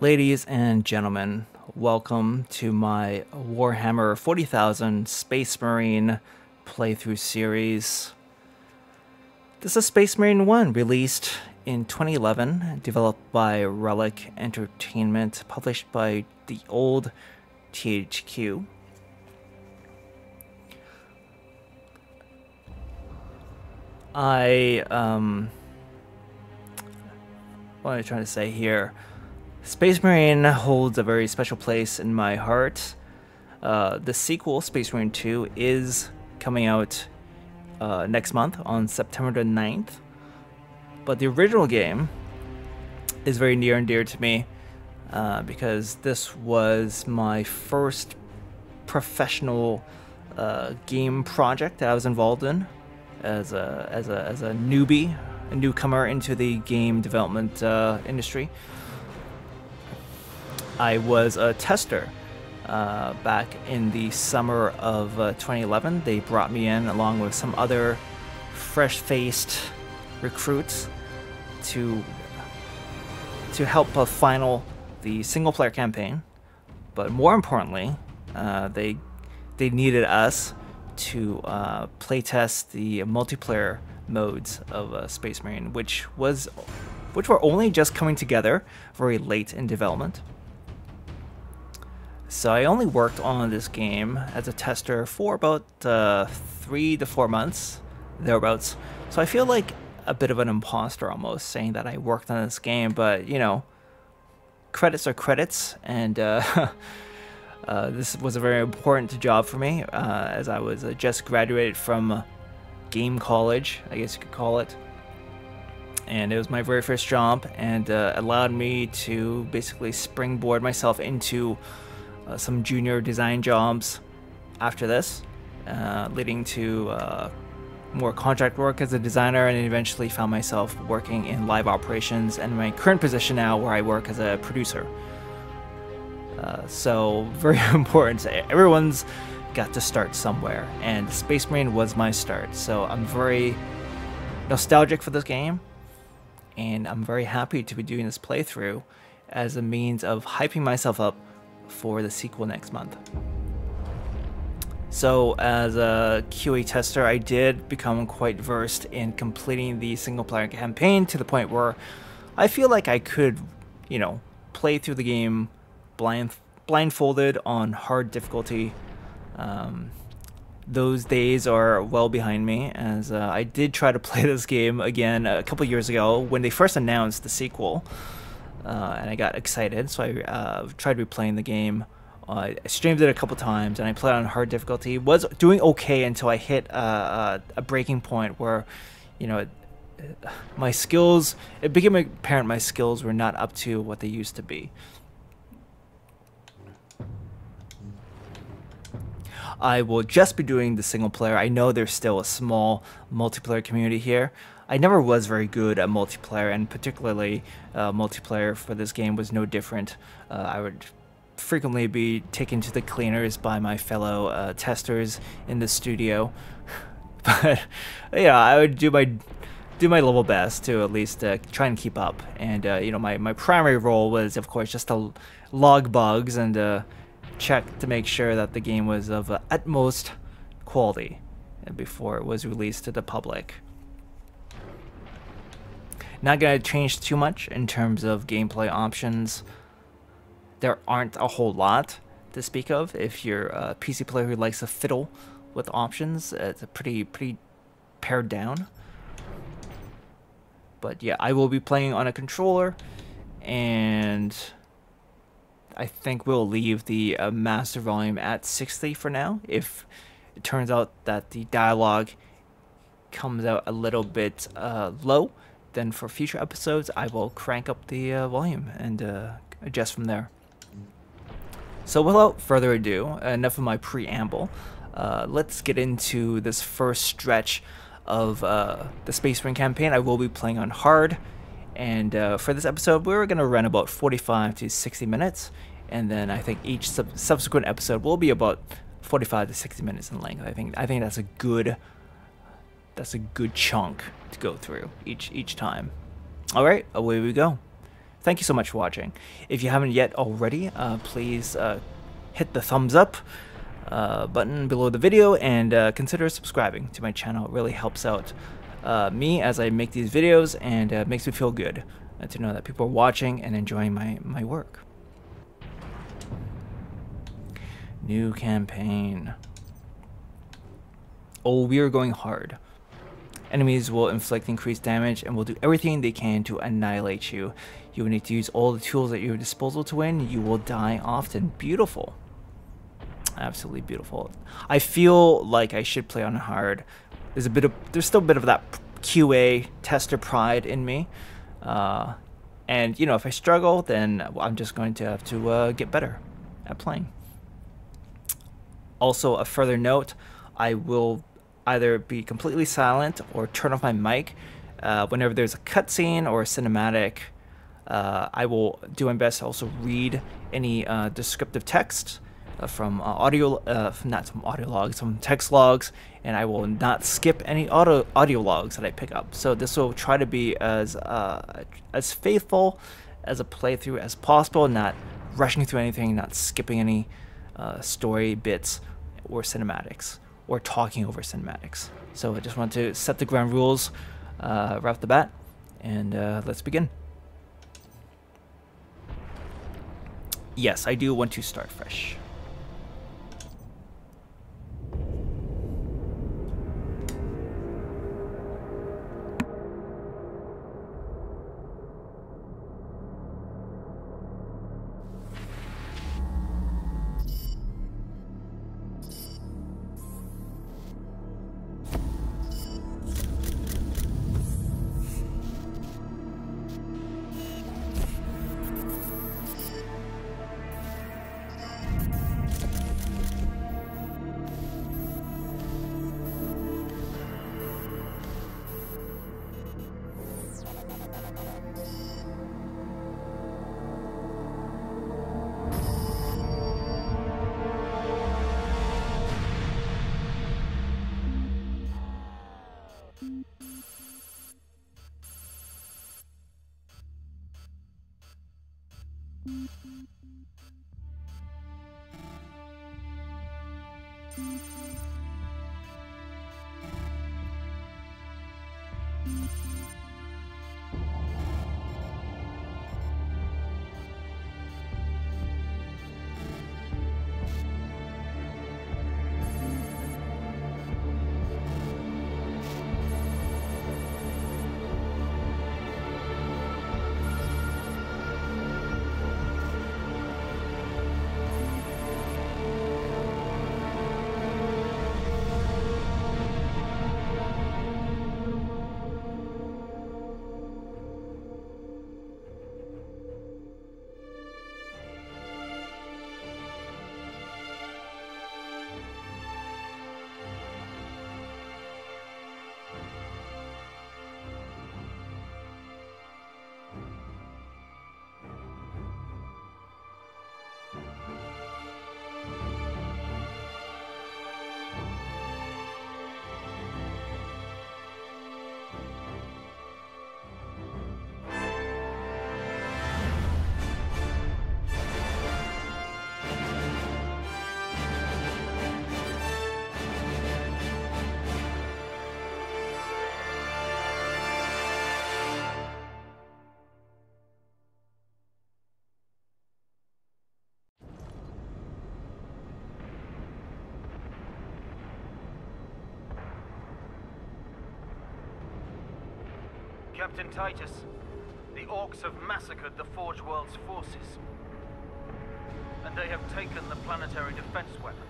Ladies and gentlemen, welcome to my Warhammer 40,000 Space Marine playthrough series. This is Space Marine 1, released in 2011, developed by Relic Entertainment, published by the old THQ. I, um, what am I trying to say here? Space Marine holds a very special place in my heart. Uh, the sequel, Space Marine 2, is coming out uh, next month on September the 9th. But the original game is very near and dear to me uh, because this was my first professional uh, game project that I was involved in as a, as a, as a newbie, a newcomer into the game development uh, industry. I was a tester uh, back in the summer of uh, 2011. They brought me in along with some other fresh-faced recruits to to help uh, final the single-player campaign. But more importantly, uh, they they needed us to uh, playtest the multiplayer modes of uh, Space Marine, which was which were only just coming together very late in development. So I only worked on this game as a tester for about uh, three to four months, thereabouts. So I feel like a bit of an imposter almost, saying that I worked on this game, but you know, credits are credits, and uh, uh, this was a very important job for me, uh, as I was uh, just graduated from game college, I guess you could call it. And it was my very first job, and uh, allowed me to basically springboard myself into uh, some junior design jobs after this, uh, leading to uh, more contract work as a designer, and eventually found myself working in live operations and my current position now where I work as a producer. Uh, so, very important. Everyone's got to start somewhere, and Space Marine was my start. So, I'm very nostalgic for this game, and I'm very happy to be doing this playthrough as a means of hyping myself up for the sequel next month. So, as a QA tester, I did become quite versed in completing the single player campaign to the point where I feel like I could, you know, play through the game blind blindfolded on hard difficulty. Um, those days are well behind me, as uh, I did try to play this game again a couple years ago when they first announced the sequel uh, and I got excited, so I uh, tried replaying the game. Uh, I streamed it a couple times, and I played on hard difficulty. Was doing okay until I hit uh, uh, a breaking point where, you know, my skills. It became apparent my skills were not up to what they used to be. I will just be doing the single player. I know there's still a small multiplayer community here, I never was very good at multiplayer, and particularly uh, multiplayer for this game was no different. Uh, I would frequently be taken to the cleaners by my fellow uh, testers in the studio, but yeah, I would do my do my level best to at least uh, try and keep up. And uh, you know, my my primary role was, of course, just to log bugs and uh, check to make sure that the game was of utmost quality before it was released to the public. Not going to change too much in terms of gameplay options. There aren't a whole lot to speak of. If you're a PC player who likes to fiddle with options, it's a pretty pretty pared down. But yeah, I will be playing on a controller, and I think we'll leave the uh, master volume at 60 for now. If it turns out that the dialogue comes out a little bit uh, low, then for future episodes, I will crank up the uh, volume and uh, adjust from there. So without further ado, enough of my preamble. Uh, let's get into this first stretch of uh, the Space Marine campaign. I will be playing on hard, and uh, for this episode, we're going to run about 45 to 60 minutes, and then I think each sub subsequent episode will be about 45 to 60 minutes in length. I think I think that's a good that's a good chunk to go through each each time. All right, away we go. thank you so much for watching. If you haven't yet already, uh, please uh, hit the thumbs up uh, button below the video and uh, consider subscribing to my channel. It really helps out uh, me as I make these videos and uh, makes me feel good to know that people are watching and enjoying my, my work. New campaign. Oh, we are going hard. Enemies will inflict increased damage and will do everything they can to annihilate you. You will need to use all the tools at your disposal to win. You will die often. Beautiful. Absolutely beautiful. I feel like I should play on hard. There's a bit of there's still a bit of that QA tester pride in me. Uh, and you know, if I struggle, then I'm just going to have to uh, get better at playing. Also, a further note, I will either be completely silent or turn off my mic uh, whenever there's a cutscene or a cinematic. Uh, I will do my best to also read any uh, descriptive text uh, from uh, audio, uh, not some audio logs, some text logs, and I will not skip any audio audio logs that I pick up. So this will try to be as as faithful as a playthrough as possible, not rushing through anything, not skipping any story bits or cinematics or talking over cinematics. So I just want to set the ground rules uh, right off the bat, and uh, let's begin. Yes, I do want to start fresh. Música Captain Titus. The Orks have massacred the Forge World's forces. And they have taken the planetary defense weapons.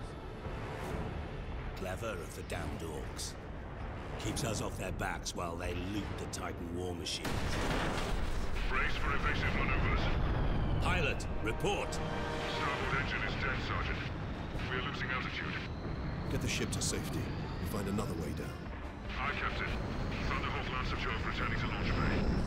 Clever of the damned Orks. Keeps us off their backs while they loot the Titan war machines. Brace for evasive maneuvers. Pilot, report! Starboard engine is dead, Sergeant. We're losing altitude. Get the ship to safety. We find another way down. Aye, Captain. Thunderhawk Lancer 12 returning to launch bay.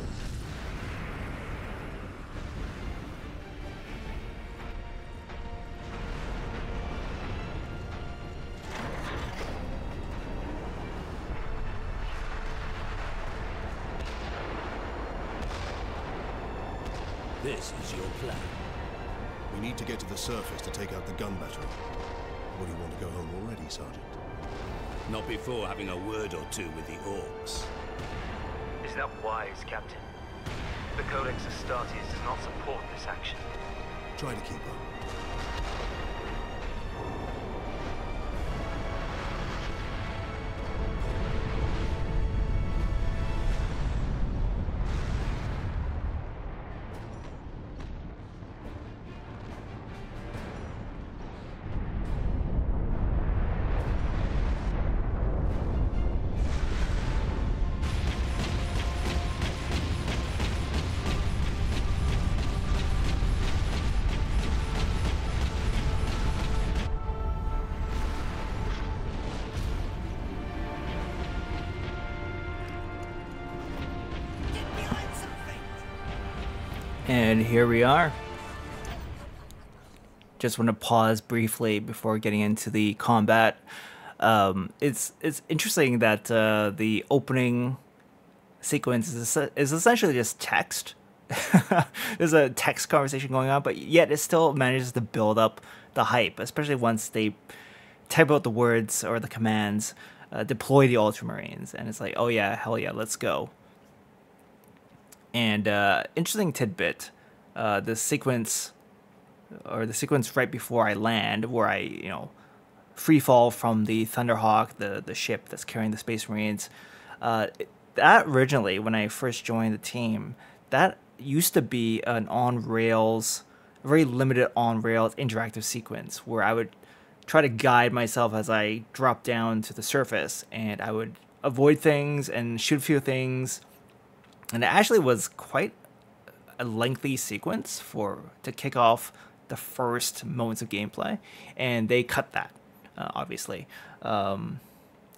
This is your plan. We need to get to the surface to take out the gun battery. Or do you want to go home already, Sergeant? Not before having a word or two with the orks. Is that wise, Captain? The Codex Astartes does not support this action. Try to keep up. And here we are. Just want to pause briefly before getting into the combat. Um, it's it's interesting that uh, the opening sequence is, is essentially just text. There's a text conversation going on, but yet it still manages to build up the hype, especially once they type out the words or the commands, uh, deploy the Ultramarines, and it's like, oh yeah, hell yeah, let's go. And uh, interesting tidbit, uh, the sequence, or the sequence right before I land, where I you know free fall from the Thunderhawk, the the ship that's carrying the Space Marines. Uh, that originally, when I first joined the team, that used to be an on rails, very limited on rails interactive sequence where I would try to guide myself as I dropped down to the surface, and I would avoid things and shoot a few things and it actually was quite a lengthy sequence for to kick off the first moments of gameplay, and they cut that, uh, obviously. Um,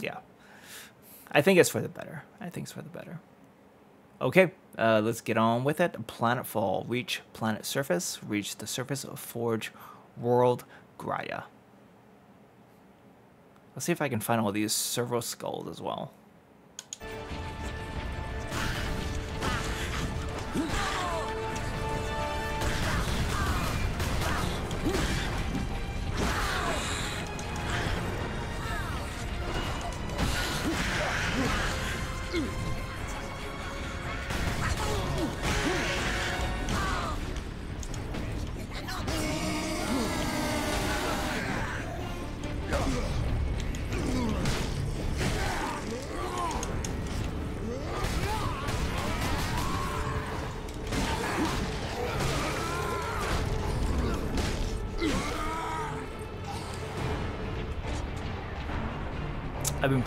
yeah, I think it's for the better. I think it's for the better. Okay, uh, let's get on with it. Planetfall. Reach planet surface. Reach the surface of Forge World Graia. Let's see if I can find all these servo skulls as well.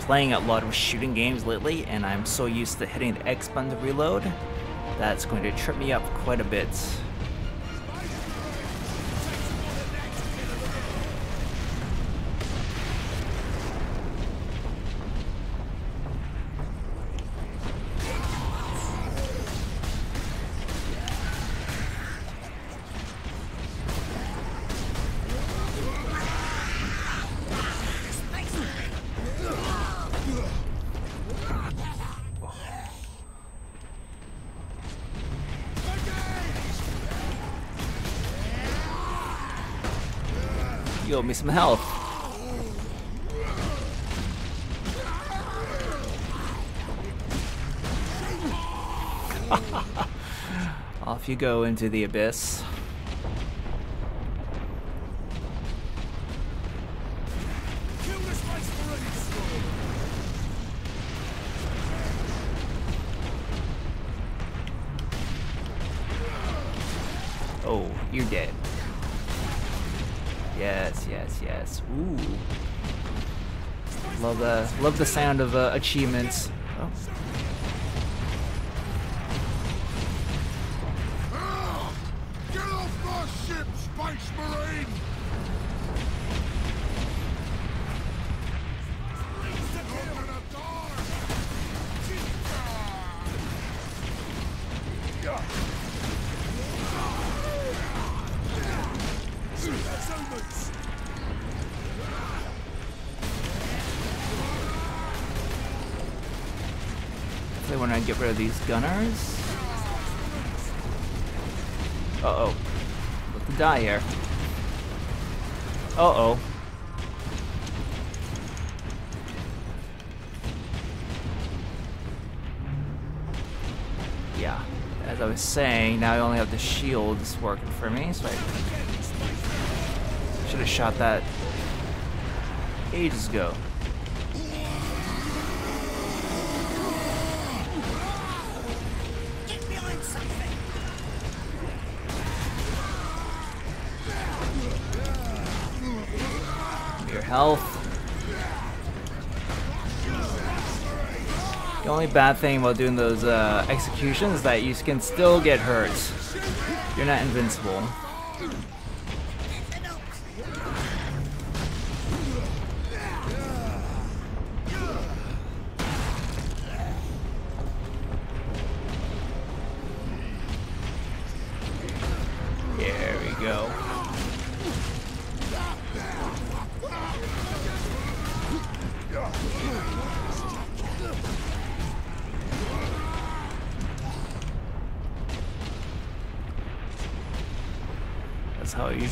Playing a lot of shooting games lately, and I'm so used to hitting the X button to reload, that's going to trip me up quite a bit. You owe me some health. Off you go into the abyss. Love the sound of uh, achievements. Oh. Gunners. Uh-oh. About to die here. Uh-oh. Yeah. As I was saying, now I only have the shields working for me, so I should have shot that ages ago. Health. The only bad thing about doing those uh, executions is that you can still get hurt. You're not invincible.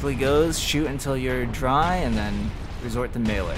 Goes. Shoot until you're dry and then resort to melee.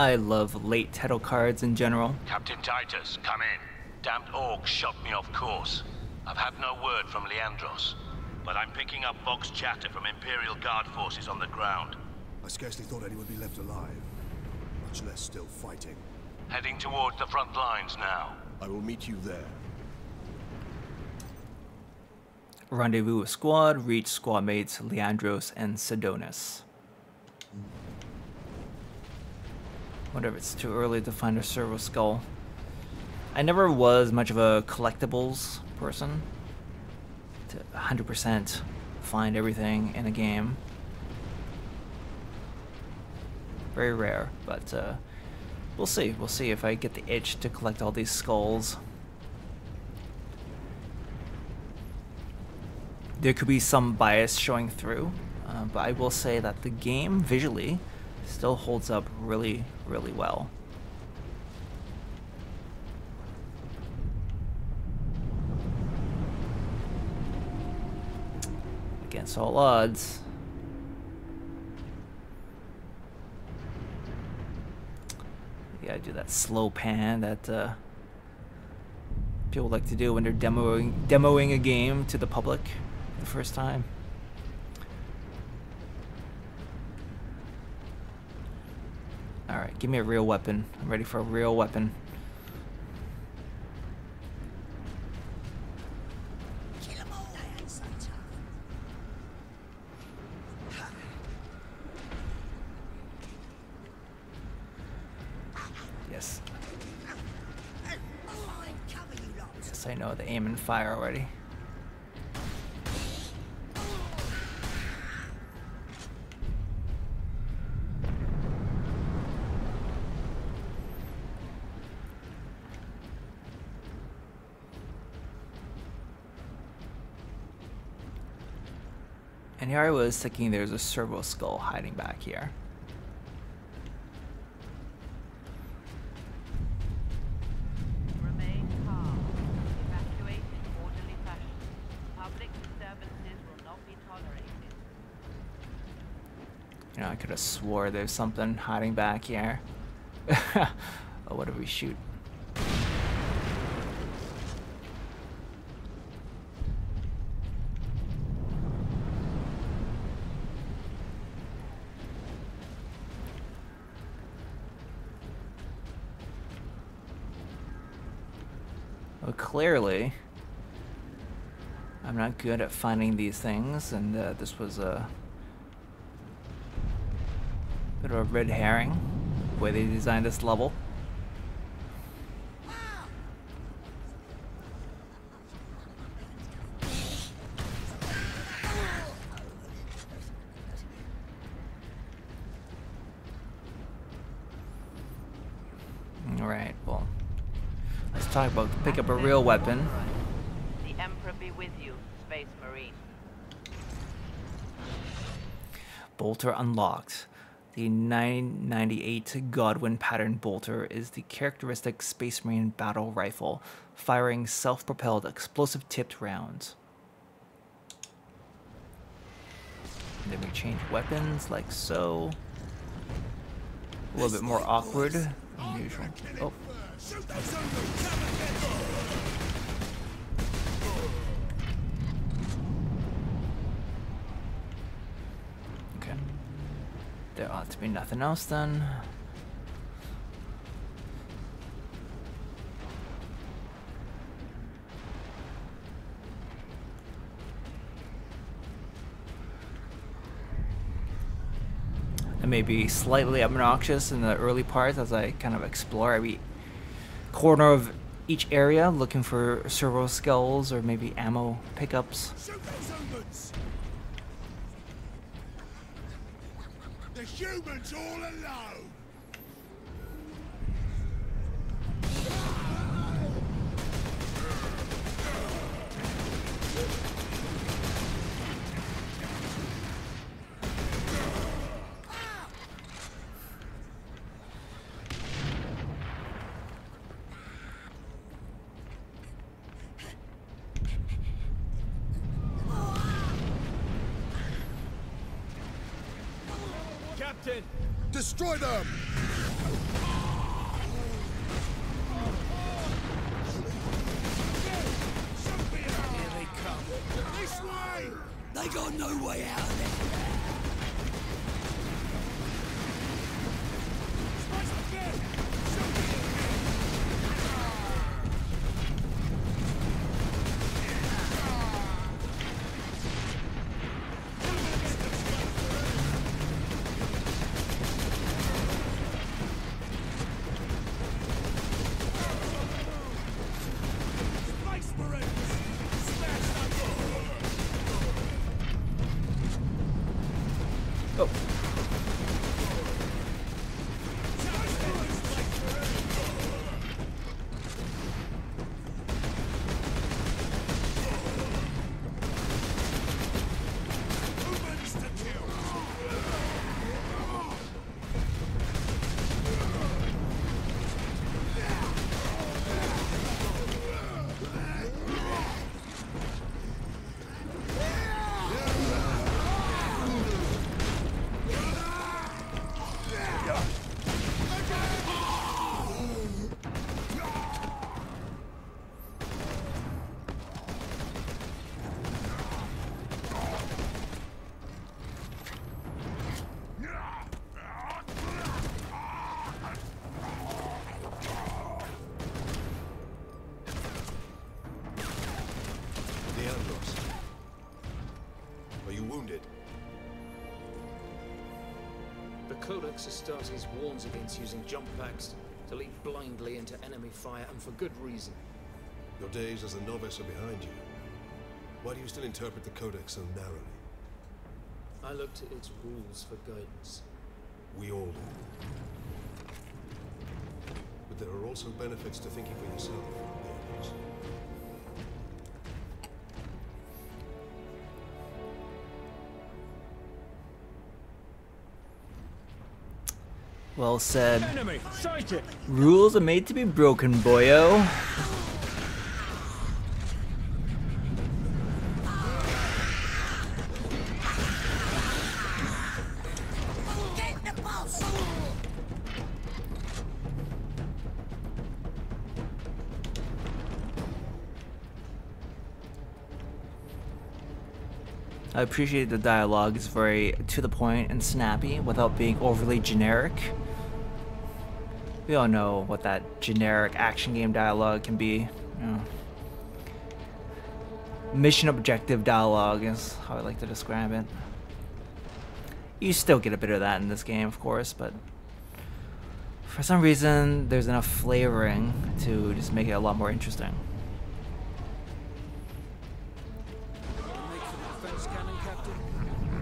I love late title cards in general. Captain Titus, come in. Damned orks shot me off course. I've had no word from Leandros, but I'm picking up Vox chatter from Imperial Guard forces on the ground. I scarcely thought anyone would be left alive, much less still fighting. Heading towards the front lines now. I will meet you there. Rendezvous with squad, reach squad mates Leandros and Sidonis. Wonder if it's too early to find a servo skull. I never was much of a collectibles person. To 100% find everything in a game. Very rare, but uh, we'll see. We'll see if I get the itch to collect all these skulls. there could be some bias showing through, uh, but I will say that the game visually still holds up really, really well. Against all odds. Yeah, I do that slow pan that uh, people like to do when they're demoing demoing a game to the public the first time. Alright, give me a real weapon. I'm ready for a real weapon. Yes. Yes, I know the aim and fire already. And here I was thinking there's a servo skull hiding back here. You know, I could have swore there's something hiding back here. oh, what did we shoot? Good at finding these things, and uh, this was a bit of a red herring, the way they designed this level. Alright, well, let's talk about pick up a real weapon. The Emperor be with you, Space Marine. Bolter unlocked. The 998 Godwyn pattern bolter is the characteristic Space Marine battle rifle, firing self propelled explosive tipped rounds. And then we change weapons like so. A little bit more awkward than usual. Oh, okay. There ought to be nothing else then. It may be slightly obnoxious in the early parts as I kind of explore every corner of each area looking for servo skulls or maybe ammo pickups. Shoot those humans! The humans all alone! Astartes warns against using jump packs to leap blindly into enemy fire, and for good reason. Your days as a novice are behind you. Why do you still interpret the Codex so narrowly? I look to its rules for guidance. We all do. But there are also benefits to thinking for yourself. Well said. Rules are made to be broken, boyo. I appreciate the dialogue. It's very to the point and snappy without being overly generic. We all know what that generic action game dialogue can be. You know. Mission objective dialogue is how I like to describe it. You still get a bit of that in this game, of course, but for some reason, there's enough flavoring to just make it a lot more interesting.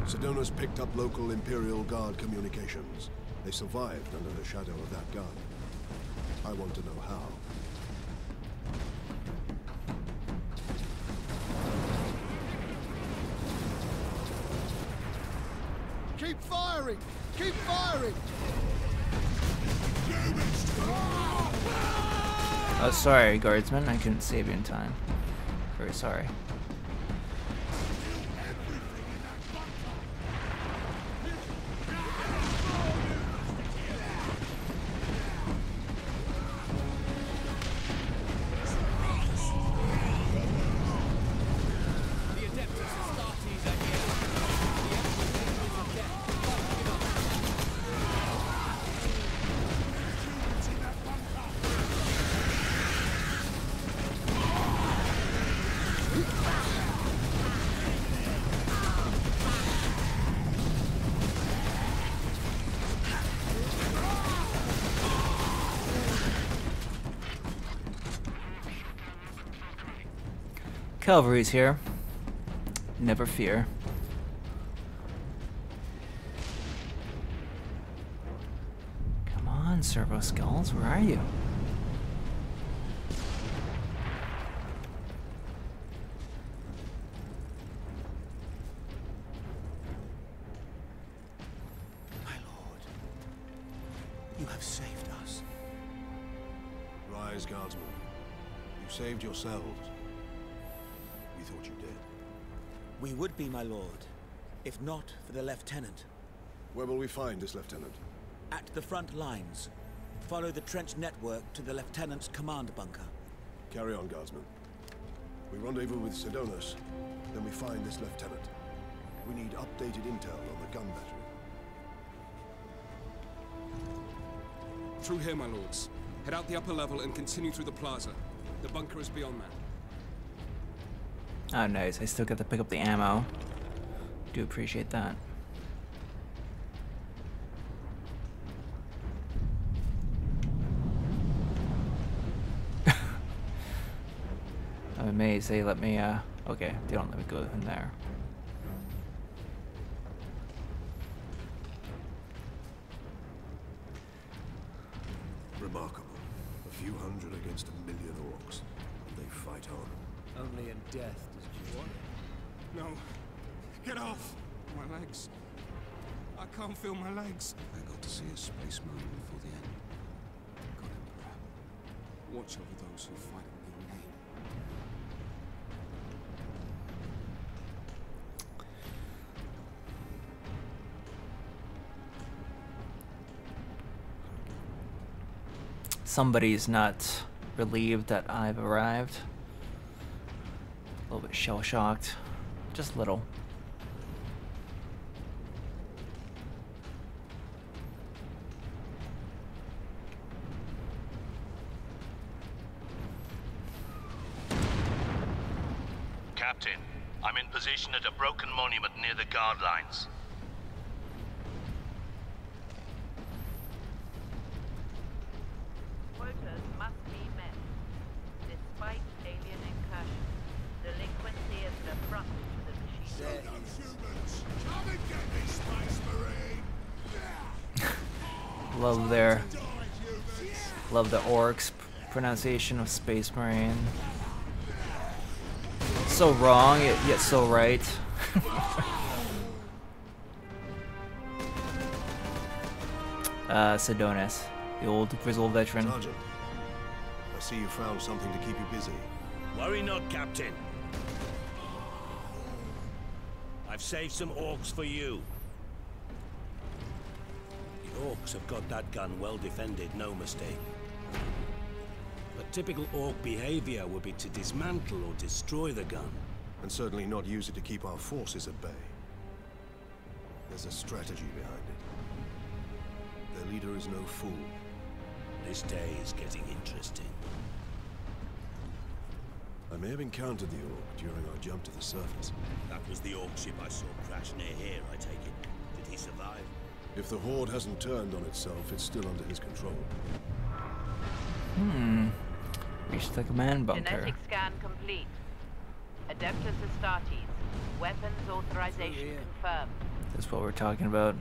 Sidonis picked up local Imperial Guard communications. They survived under the shadow of that gun. I want to know how. Keep firing! Keep firing! Oh, sorry, guardsman. I couldn't save you in time. Very sorry. Cavalry's here. Never fear. Come on, Servo Skulls, where are you? My lord, if not for the lieutenant. Where will we find this lieutenant? At the front lines. Follow the trench network to the lieutenant's command bunker. Carry on, Guardsmen. We rendezvous with Sidonis, then we find this lieutenant. We need updated intel on the gun battery. Through here, my lords. Head out the upper level and continue through the plaza. The bunker is beyond that. Oh, nice. I still got to pick up the ammo. Do appreciate that. I'm amazed they let me, uh, okay, they don't let me go in there. Feel my legs. I got to see a space marine before the end. God, Emperor. Watch over those who fight in your name. Somebody's not relieved that I've arrived. A little bit shell shocked. Just little. I'm in position at a broken monument near the guard lines. Quotas must be met. Despite alien incursion, delinquency is an affront to the machine. Come and get me, Space Marine! Love their love the orks pronunciation of Space Marine. So wrong, yet, yet so right. uh, Sidonis, the old grizzled veteran. Sergeant, I see you found something to keep you busy. Worry not, Captain. I've saved some orks for you. The orks have got that gun well defended, no mistake. But typical ork behavior would be to dismantle or destroy the gun. And certainly not use it to keep our forces at bay. There's a strategy behind it. Their leader is no fool. This day is getting interesting. I may have encountered the Ork during our jump to the surface. That was the Ork ship I saw crash near here, I take it. Did he survive? If the Horde hasn't turned on itself, it's still under his control. Hmm. Reach the command bunker. Genetic scan complete. Adeptus Astartes. Weapons authorization confirmed. That's what we're talking about.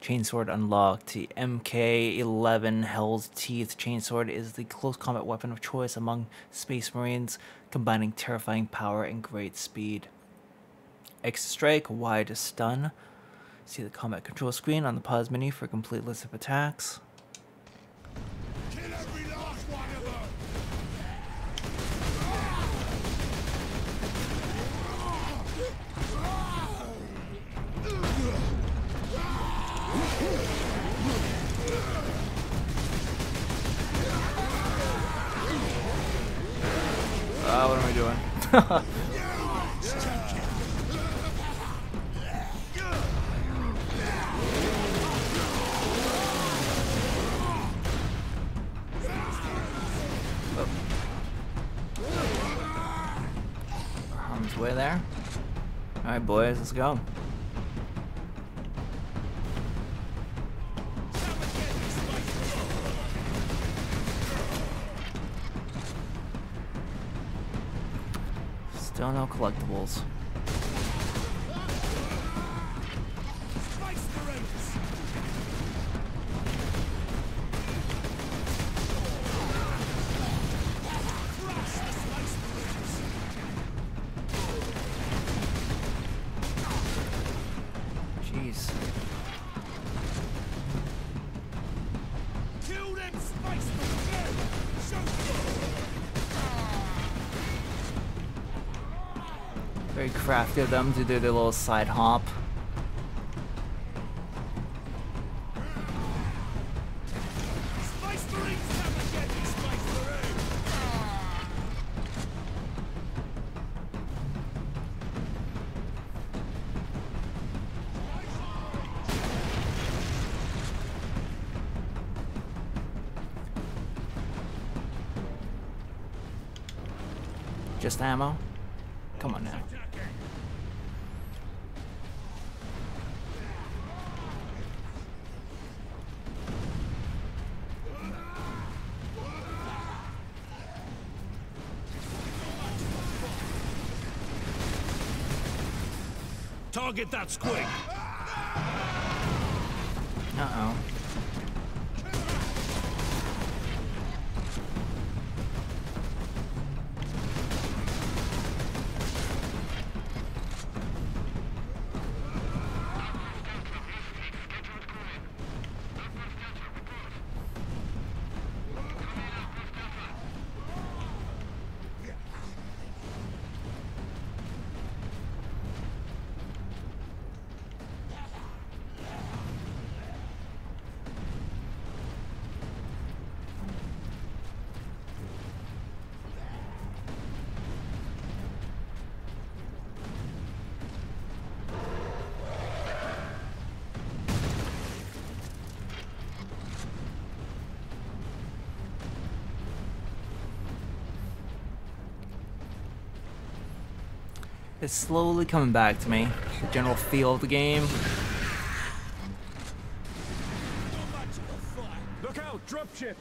Chainsword unlocked. The MK11 Hell's Teeth chainsword is the close combat weapon of choice among Space Marines, combining terrifying power and great speed. X-Strike, Y to stun. See the combat control screen on the pause menu for a complete list of attacks. Oh, Harm's way there. Alright, boys, let's go. Collectibles. Kill them Marines! Shoot them! Very crafty of them to do their little side hop. Space Target that squig! It's slowly coming back to me. The general feel of the game. Look out! Dropship!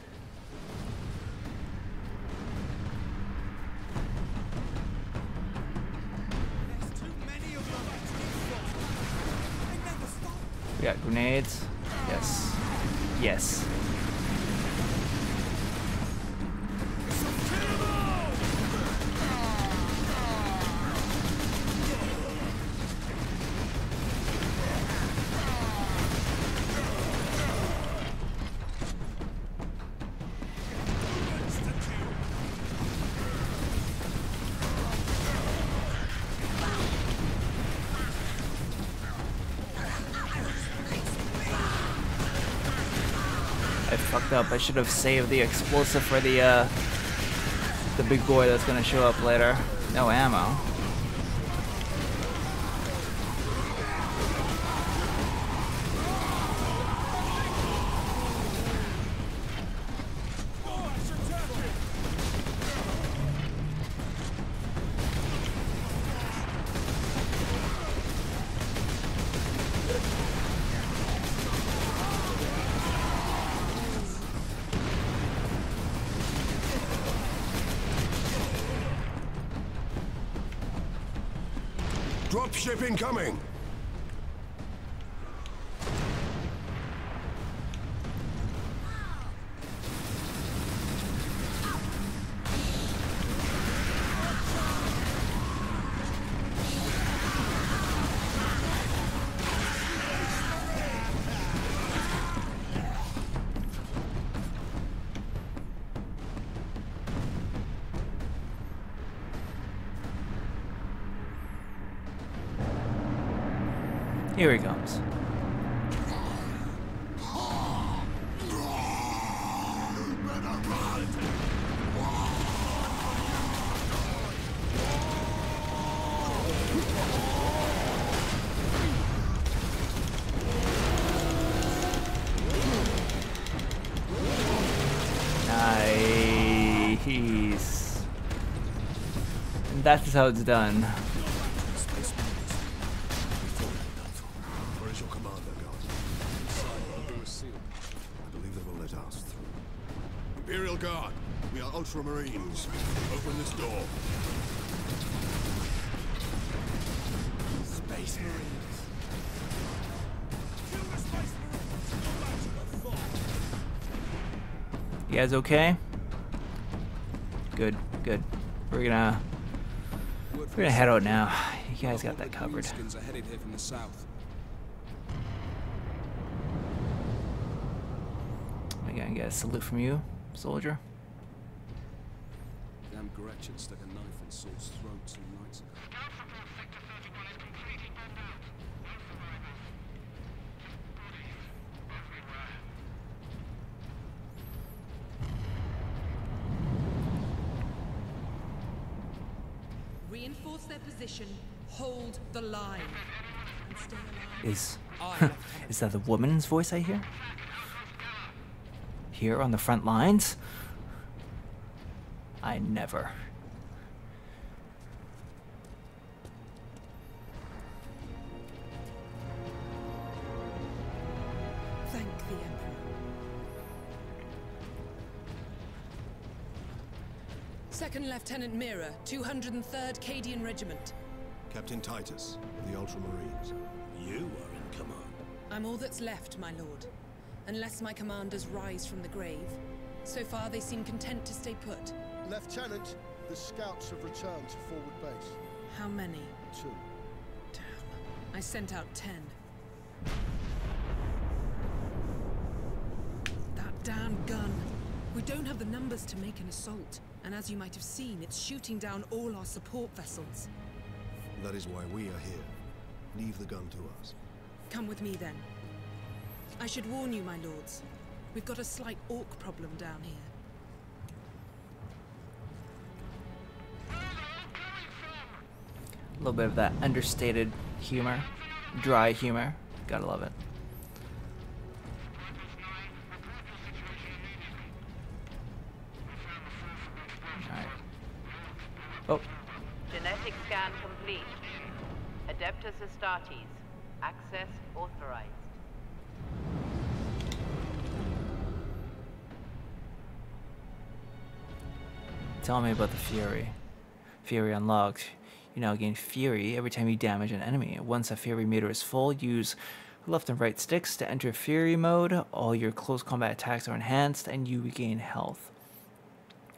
Fucked up. I should have saved the explosive for the uh the big boy that's gonna show up later. No ammo. Dropship incoming! Is how it's done. Where is your commander, guard? Under a seal. I believe they will let us through. Imperial Guard, we are Ultramarines. Open this door. Space Marines. Kill the Space Marines! Go back to the fort! You guys okay? Good, good. We're gonna Word we're gonna head out now. You guys got that covered. Greenskins are headed here from the south. Am I gonna get a salute from you, soldier? Damn Gretchin stuck a knife in Saul's throat some nights ago. Hold the line. And stay alive. Is is that the woman's voice I hear? Here on the front lines? I never. Lieutenant Mira, 203rd Cadian Regiment. Captain Titus, of the Ultramarines. You are in command. I'm all that's left, my lord. Unless my commanders rise from the grave. So far, they seem content to stay put. Lieutenant, the scouts have returned to forward base. How many? Two. Damn. I sent out ten. That damn gun. We don't have the numbers to make an assault. And as you might have seen, it's shooting down all our support vessels. That is why we are here. Leave the gun to us. Come with me then. I should warn you, my lords. We've got a slight ork problem down here. A little bit of that understated humor, dry humor. Gotta love it. Alright. Oh, Genetic scan complete. Adeptus Access authorized. tell me about the Fury. Fury unlocked. You now gain Fury every time you damage an enemy. Once a Fury meter is full, use left and right sticks to enter Fury mode. All your close combat attacks are enhanced and you regain health.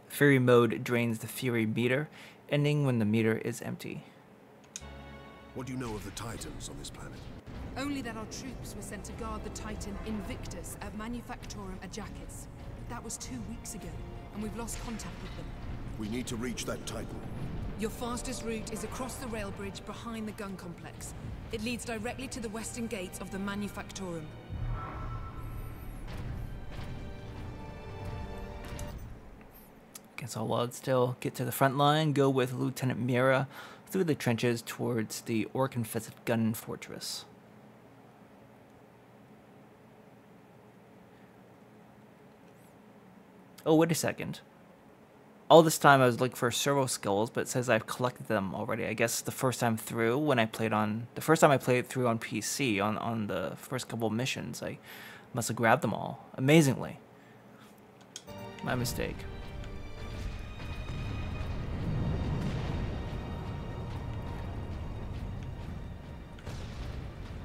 Fury mode drains the Fury meter, ending when the meter is empty. What do you know of the Titans on this planet? Only that our troops were sent to guard the Titan Invictus at Manufactorum Ajakis. That was two weeks ago, and we've lost contact with them. We need to reach that Titan. Your fastest route is across the rail bridge behind the gun complex. It leads directly to the western gates of the Manufactorum. Guess I'll uh, still get to the front line, go with Lieutenant Mira through the trenches towards the ork infested gun fortress. Oh, wait a second. All this time I was looking for servo skulls, but it says I've collected them already. I guess the first time through, when I played on the first time I played through on PC on on the first couple missions, I must have grabbed them all. Amazingly. My mistake.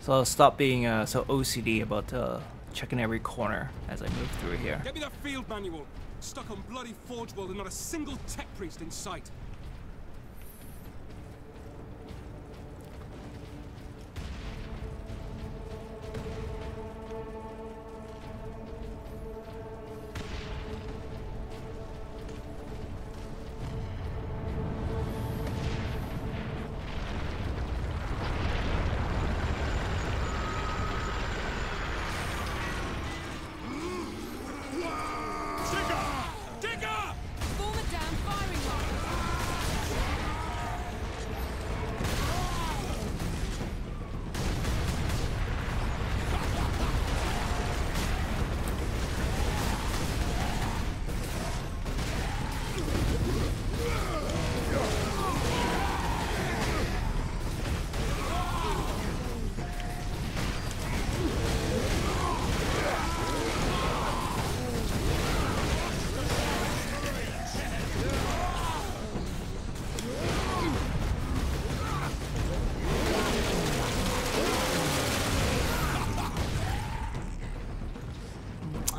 So I'll stop being uh, so OCD about uh, checking every corner as I move through here. Get me that field manual. Stuck on bloody Forge World and not a single tech priest in sight.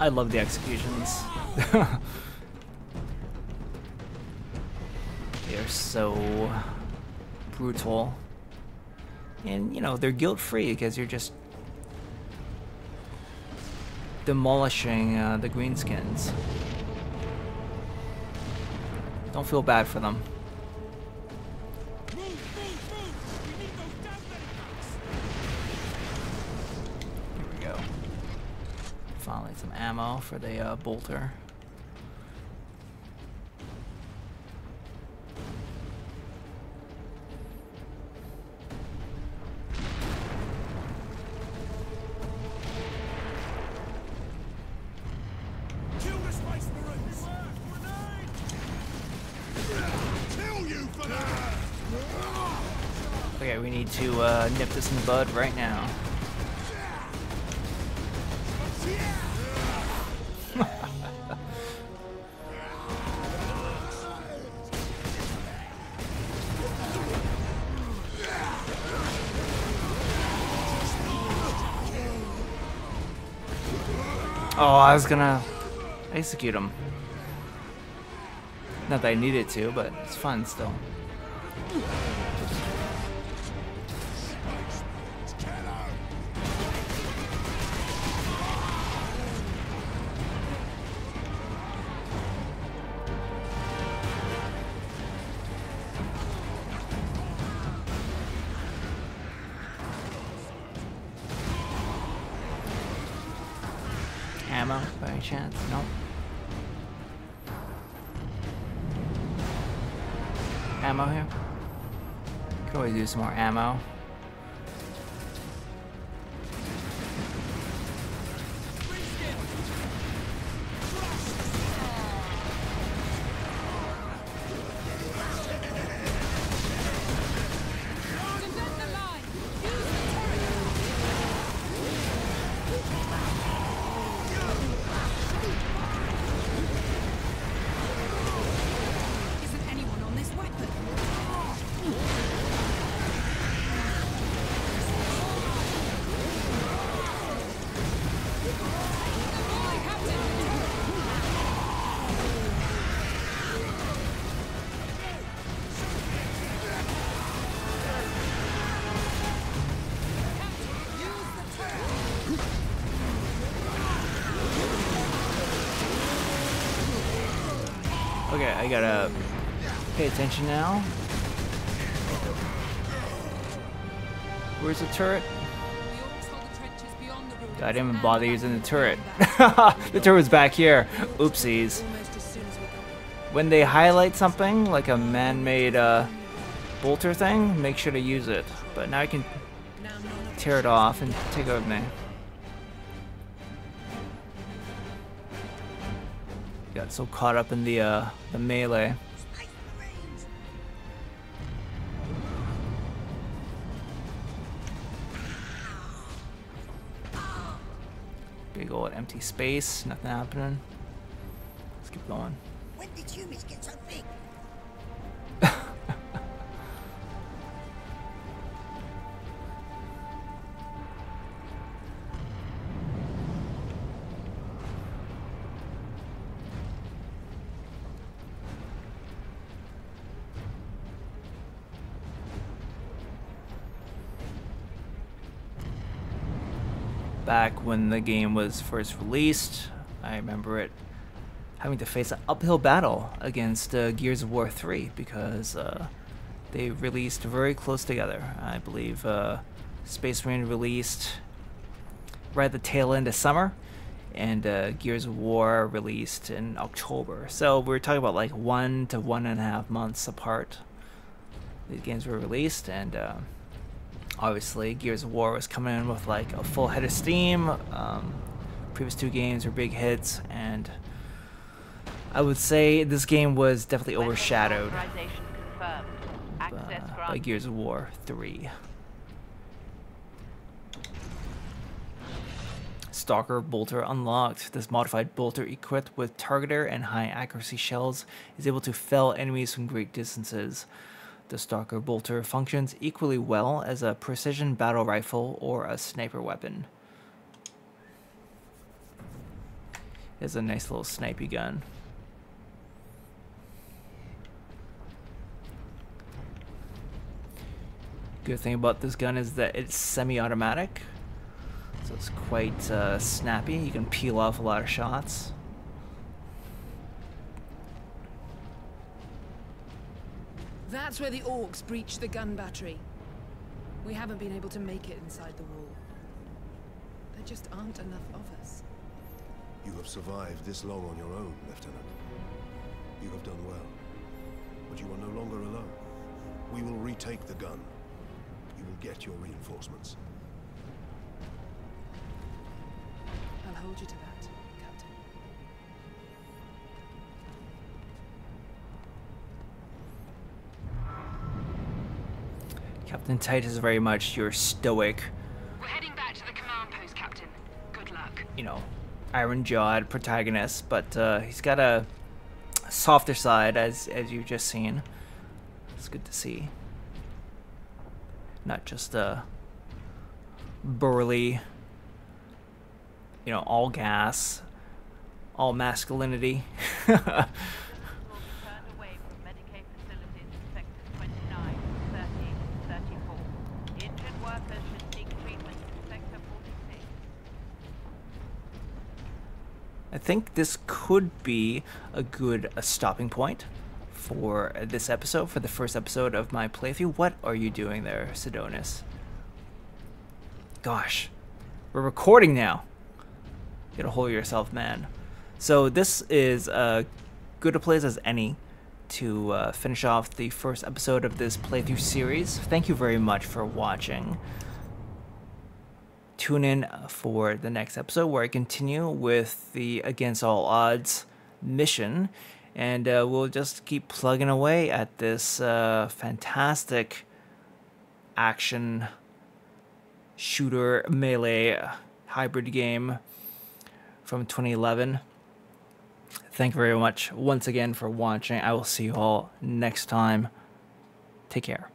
I love the executions. They're so brutal. And, you know, they're guilt-free because you're just demolishing uh, the greenskins. Don't feel bad for them. Ammo for the uh, bolter. Kill the Space Marines! Kill you for that! Okay, we need to uh, nip this in the bud right now. Oh, I was gonna execute him. Not that I needed to, but it's fun still. Use some more ammo. Okay, I gotta pay attention now. Where's the turret? I didn't even bother using the turret. the turret's back here. Oopsies. When they highlight something, like a man-made uh, bolter thing, make sure to use it. But now I can tear it off and take it with me. Got so caught up in the uh, the melee. Big old empty space, nothing happening. Let's keep going. When the game was first released. I remember it having to face an uphill battle against uh, Gears of War 3 because uh, they released very close together. I believe uh, Space Marine released right at the tail end of summer, and uh, Gears of War released in October. So we're talking about like one to one and a half months apart. These games were released, and uh, obviously Gears of War was coming in with like a full head of steam. Um, previous two games were big hits, and I would say this game was definitely overshadowed uh, by Gears of War 3. Stalker Bolter unlocked. This modified bolter equipped with targeter and high accuracy shells is able to fell enemies from great distances. The Stalker Bolter functions equally well as a precision battle rifle or a sniper weapon. It's a nice little snipey gun. Good thing about this gun is that it's semi-automatic, so it's quite uh, snappy. You can peel off a lot of shots. That's where the orks breached the gun battery. We haven't been able to make it inside the wall. There just aren't enough of us. You have survived this long on your own, Lieutenant. You have done well. But you are no longer alone. We will retake the gun. You will get your reinforcements. I'll hold you to that, Captain Titus is very much your stoic, We're heading back to the command post, Captain. Good luck. you know, iron-jawed protagonist, but uh, he's got a softer side, as as you've just seen. It's good to see. Not just a burly, you know, all gas, all masculinity. think this could be a good a stopping point for this episode, for the first episode of my playthrough. What are you doing there, Sidonis? Gosh, we're recording now. Get a hold of yourself, man. So this is uh, good a place as any to uh, finish off the first episode of this playthrough series. Thank you very much for watching tune in for the next episode where I continue with the Against All Odds mission. And uh, we'll just keep plugging away at this uh, fantastic action shooter melee hybrid game from 2011. Thank you very much once again for watching. I will see you all next time. Take care.